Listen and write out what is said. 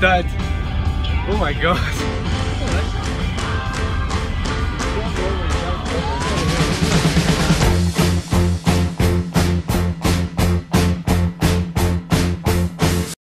that. Oh my god.